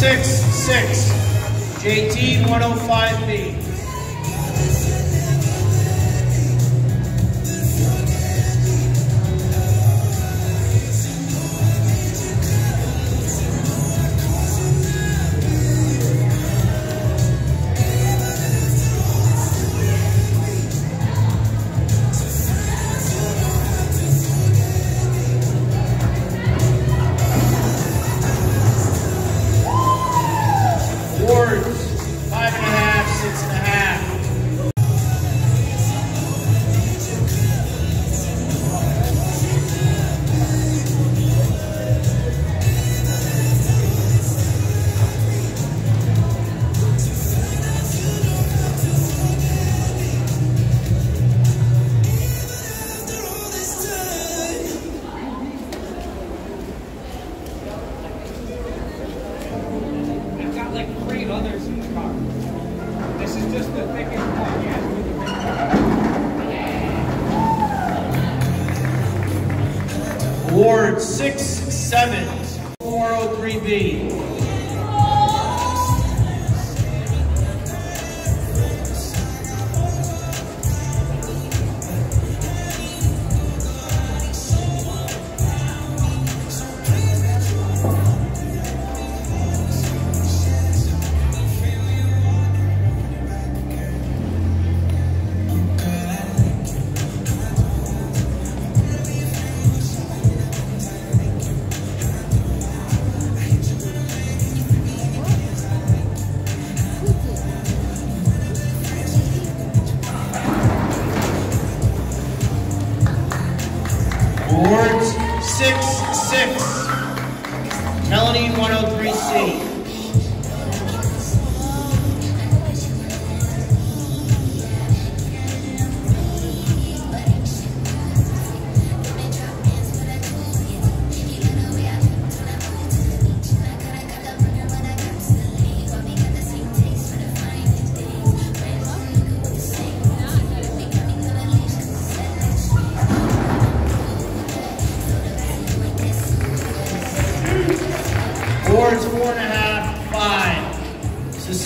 six. JT 105B. Ward 6, 7, 403B.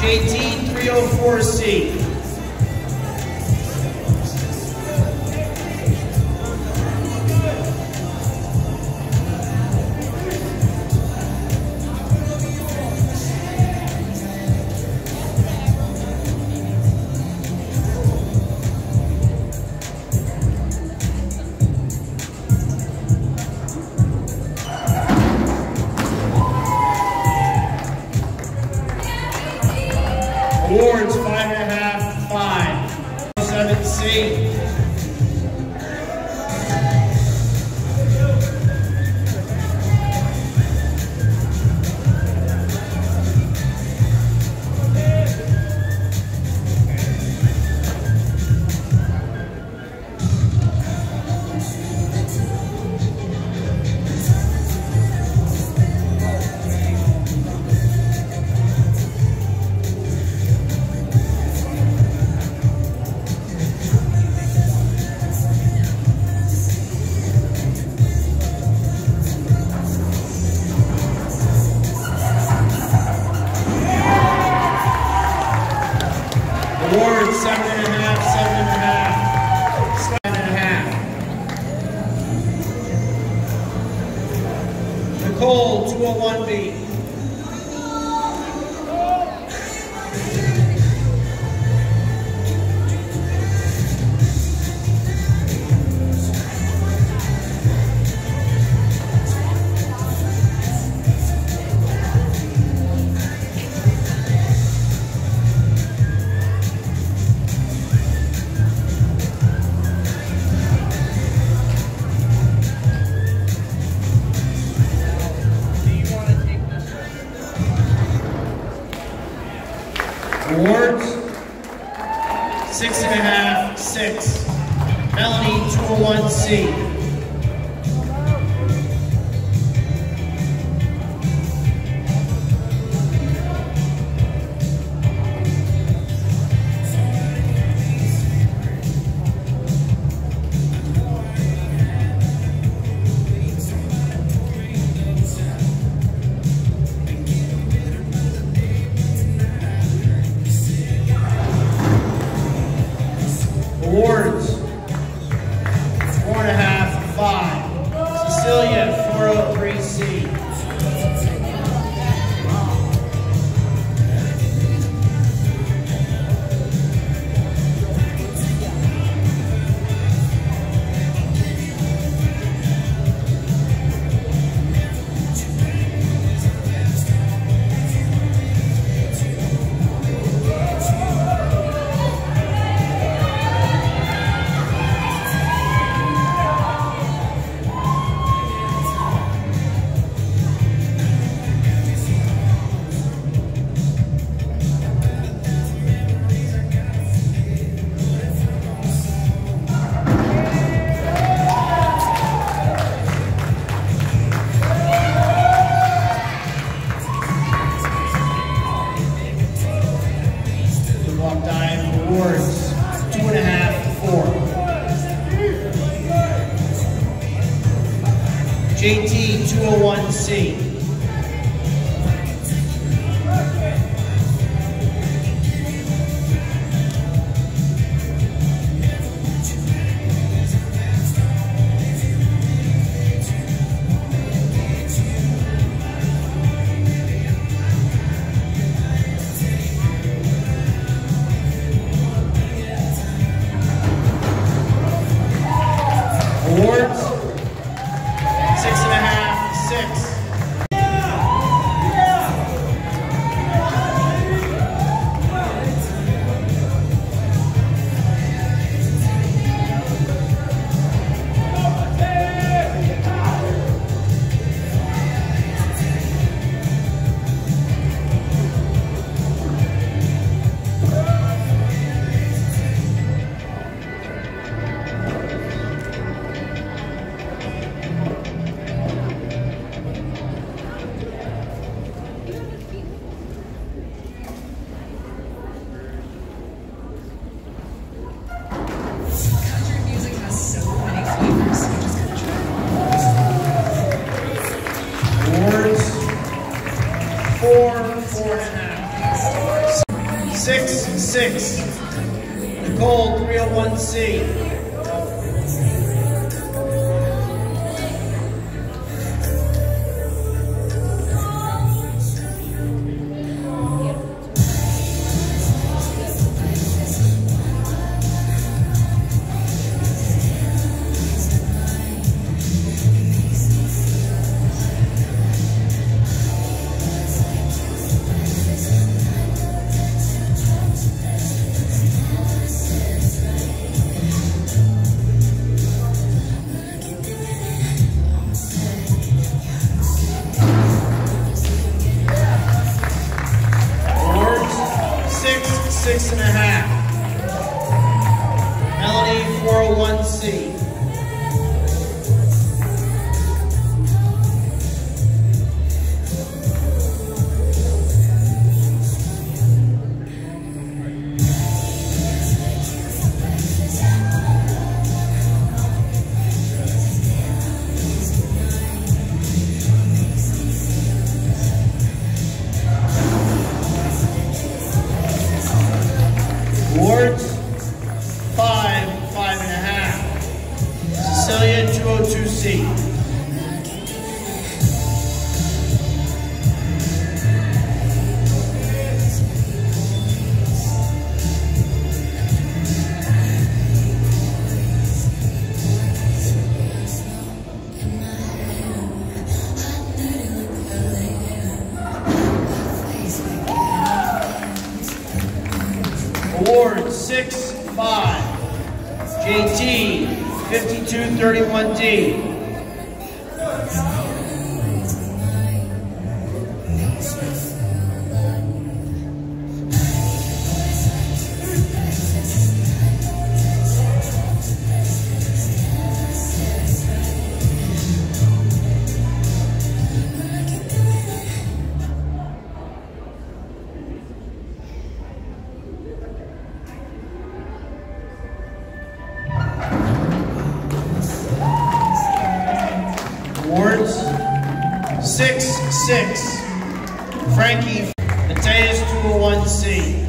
JT304C. see. JT201C. Six. Nicole, 301C. Award six five. JT 5231D. six, six. Frankie, Mateus 201C.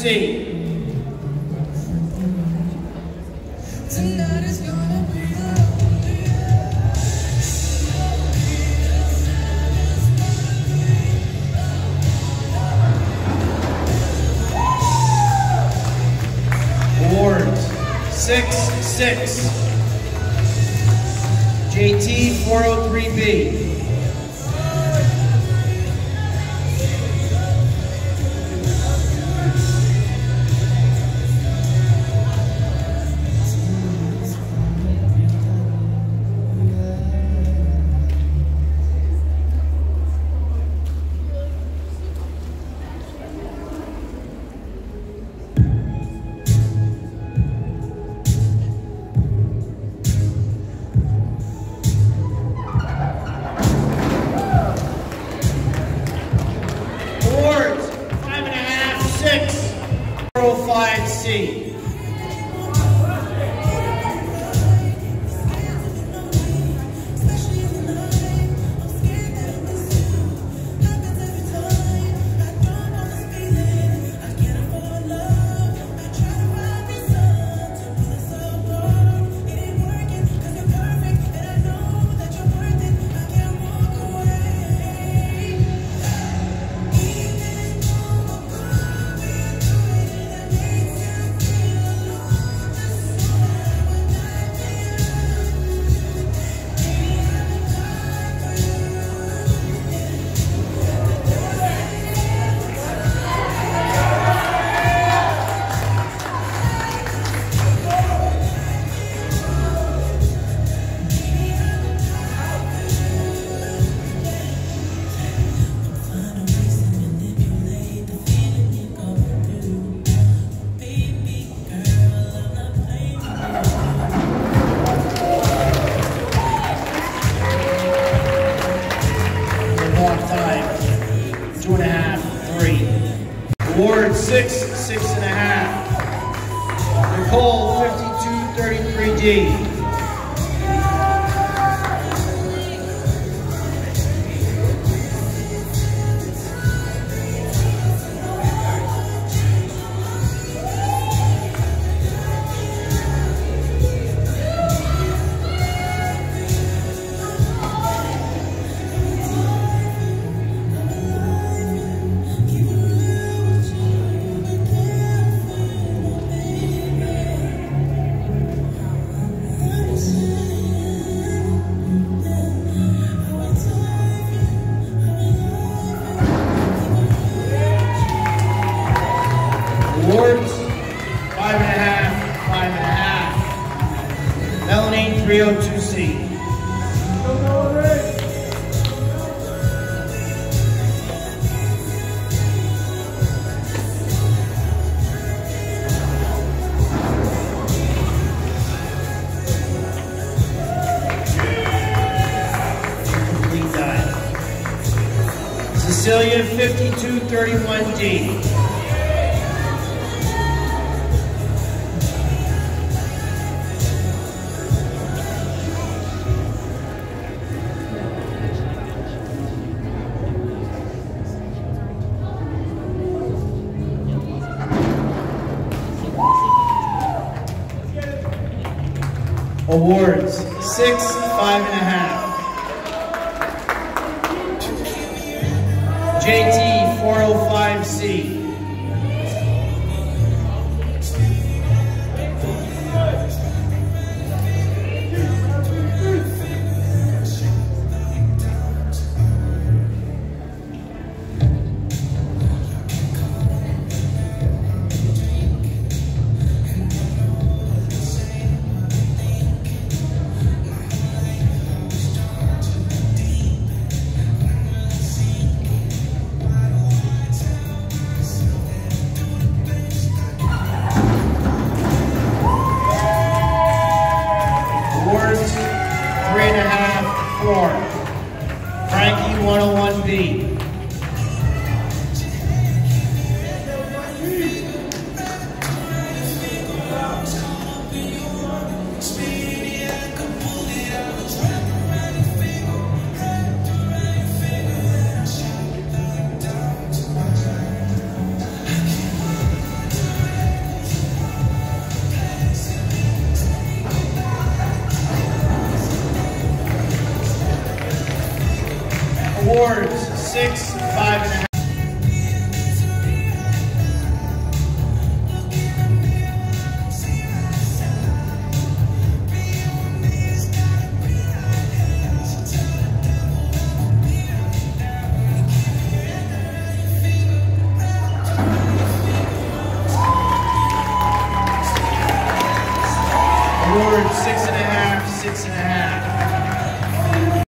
sing. Tonight is gonna be six, six. JT 403B. six. 5231D. Awards, six, five and a half. JT405C.